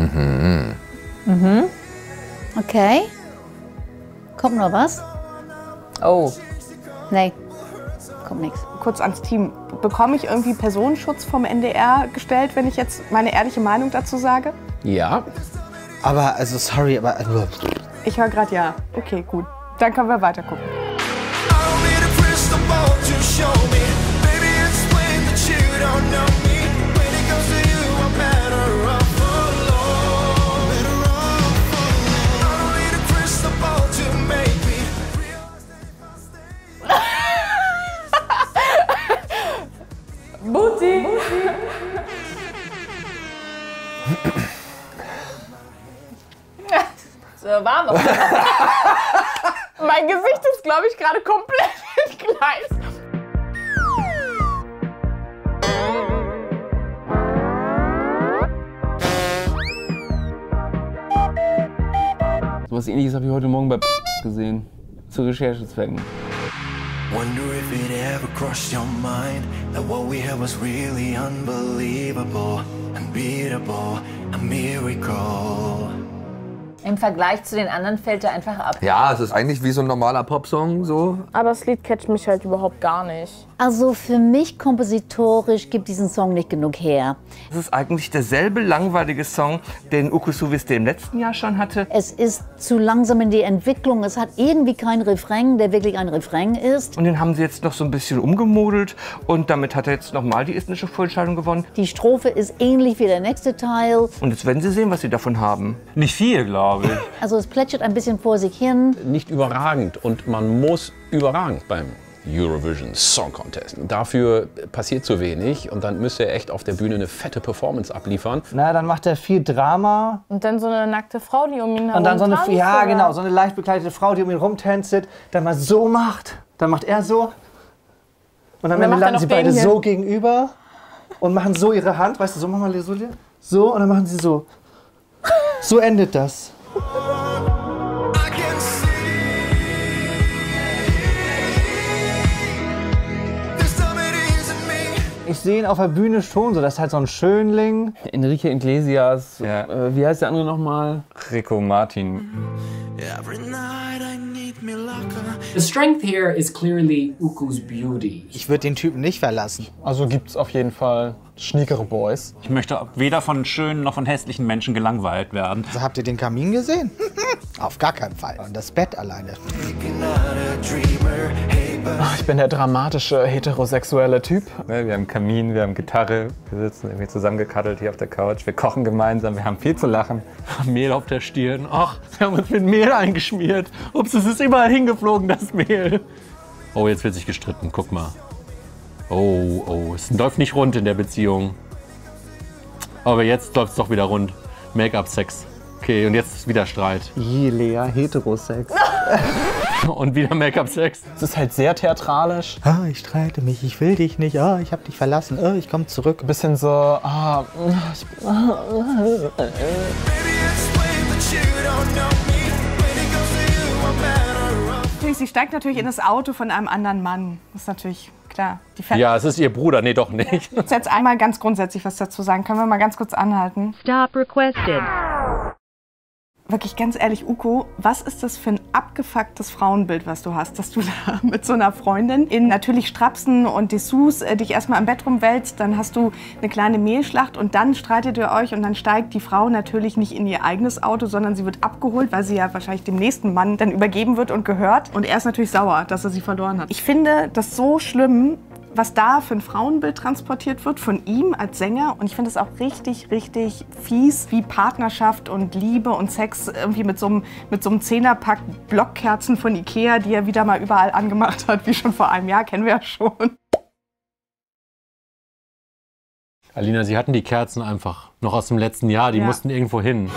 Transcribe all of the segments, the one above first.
Mhm. Mhm. Okay. Kommt noch was? Oh. Nee. Kommt nichts. Kurz ans Team. Bekomme ich irgendwie Personenschutz vom NDR gestellt, wenn ich jetzt meine ehrliche Meinung dazu sage? Ja. Aber, also, sorry, aber. Also, Ich höre gerade ja. Okay, gut. Dann können wir weiter gucken. Booty. So warm auf Mein Gesicht ist, glaube ich, gerade komplett entgleist. Was ähnliches habe ich heute Morgen bei gesehen. Zu Recherchezwecken. Wonder if it ever crossed your mind that what we had was really unbelievable, unbeatable, a miracle. Im Vergleich zu den anderen fällt er einfach ab. Ja, es ist eigentlich wie so ein normaler Popsong so. Aber das Lied catcht mich halt überhaupt gar nicht. Also für mich kompositorisch gibt diesen Song nicht genug her. Es ist eigentlich derselbe langweilige Song, den Ukusuvis im letzten Jahr schon hatte. Es ist zu langsam in die Entwicklung. Es hat irgendwie keinen Refrain, der wirklich ein Refrain ist. Und den haben sie jetzt noch so ein bisschen umgemodelt und damit hat er jetzt nochmal die estnische Vorentscheidung gewonnen. Die Strophe ist ähnlich wie der nächste Teil. Und jetzt werden sie sehen, was sie davon haben. Nicht viel, glaube ich. Also es plätschert ein bisschen vor sich hin. Nicht überragend und man muss überragend beim Eurovision Song Contest. Dafür passiert zu wenig und dann müsste er echt auf der Bühne eine fette Performance abliefern. Na, dann macht er viel Drama. Und dann so eine nackte Frau, die um ihn herum Und dann so eine, tanzt, ja oder? genau, so eine leicht bekleidete Frau, die um ihn rumtänzelt, dann mal so macht, dann macht er so. Und am Und dann Ende landen sie beide so gegenüber und machen so ihre Hand, weißt du, so machen wir so, so und dann machen sie so. So endet das. Ich sehe ihn auf der Bühne schon so, das ist halt so ein Schönling. Enrique Iglesias, äh, wie heißt der andere nochmal? Rico Martin. Every The strength here is clearly Uku's beauty. Ich würde den Typen nicht verlassen. Also gibt's auf jeden Fall schniekere Boys. Ich möchte weder von schönen noch von hässlichen Menschen gelangweilt werden. Also habt ihr den Kamin gesehen? auf gar keinen Fall. Und das Bett alleine. Ich bin der dramatische heterosexuelle Typ. Ne, Wir haben Kamin, wir haben Gitarre, wir sitzen irgendwie zusammengekaddelt hier auf der Couch, wir kochen gemeinsam, wir haben viel zu lachen. Mehl auf der Stirn. Ach, wir haben uns mit Mehl eingeschmiert. Ups, es ist überall hingeflogen, das Mehl. Oh, jetzt wird sich gestritten. Guck mal. Oh, oh, es läuft nicht rund in der Beziehung. Aber jetzt läuft es doch wieder rund. Make-up-Sex. Okay, und jetzt wieder Streit. Je, Lea, Heterosex. Und wieder Make-up-Sex. Es ist halt sehr theatralisch. Ah, ich streite mich, ich will dich nicht, ah, ich hab dich verlassen, ah, ich komm zurück. Ein bisschen so, ah, ich, sie steigt natürlich in das Auto von einem anderen Mann. Das ist natürlich klar. Ja, es ist ihr Bruder. Nee, doch nicht. Ich muss jetzt einmal ganz grundsätzlich was dazu sagen. Können wir mal ganz kurz anhalten? Stop requested. Wirklich ganz ehrlich, Uko, was ist das für ein abgefucktes Frauenbild, was du hast, dass du da mit so einer Freundin in natürlich Strapsen und Dessous äh, dich erstmal im Bett rumwälzt, dann hast du eine kleine Mehlschlacht und dann streitet ihr euch und dann steigt die Frau natürlich nicht in ihr eigenes Auto, sondern sie wird abgeholt, weil sie ja wahrscheinlich dem nächsten Mann dann übergeben wird und gehört. Und er ist natürlich sauer, dass er sie verloren hat. Ich finde das so schlimm, was da für ein Frauenbild transportiert wird von ihm als Sänger. Und ich finde es auch richtig, richtig fies, wie Partnerschaft und Liebe und Sex irgendwie mit so einem, mit so einem Zehnerpack Blockkerzen von Ikea, die er wieder mal überall angemacht hat, wie schon vor einem Jahr, kennen wir ja schon. Alina, sie hatten die Kerzen einfach noch aus dem letzten Jahr. Die Ja. mussten irgendwo hin.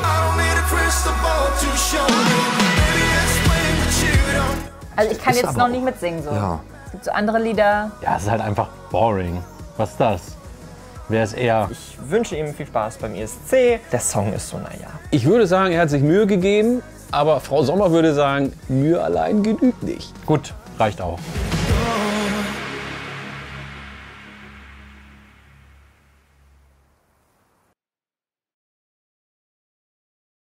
Also ich kann jetzt noch nicht mitsingen so. Ja. Es gibt so andere Lieder. Ja, es ist halt einfach boring. Was ist das? Wer ist er? Ich wünsche ihm viel Spaß beim ESC. Der Song ist so, naja. Ich würde sagen, er hat sich Mühe gegeben, aber Frau Sommer würde sagen, Mühe allein genügt nicht. Gut, reicht auch.